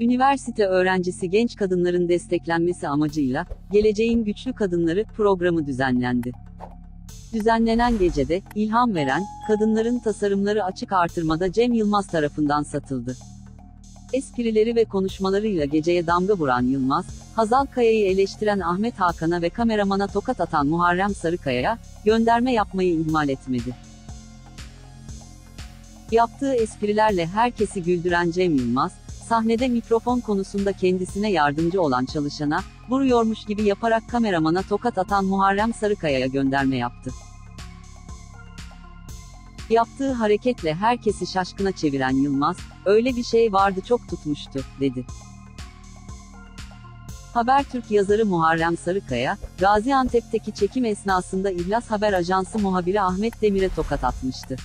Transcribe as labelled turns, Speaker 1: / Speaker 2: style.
Speaker 1: Üniversite öğrencisi genç kadınların desteklenmesi amacıyla, Geleceğin Güçlü Kadınları programı düzenlendi. Düzenlenen gecede, ilham veren, kadınların tasarımları açık artırmada Cem Yılmaz tarafından satıldı. Esprileri ve konuşmalarıyla geceye damga vuran Yılmaz, Hazal Kaya'yı eleştiren Ahmet Hakan'a ve kameramana tokat atan Muharrem Sarıkaya'ya, gönderme yapmayı ihmal etmedi. Yaptığı esprilerle herkesi güldüren Cem Yılmaz, sahnede mikrofon konusunda kendisine yardımcı olan çalışana, vuruyormuş gibi yaparak kameramana tokat atan Muharrem Sarıkaya'ya gönderme yaptı. Yaptığı hareketle herkesi şaşkına çeviren Yılmaz, öyle bir şey vardı çok tutmuştu, dedi. Habertürk yazarı Muharrem Sarıkaya, Gaziantep'teki çekim esnasında İhlas Haber Ajansı muhabiri Ahmet Demir'e tokat atmıştı.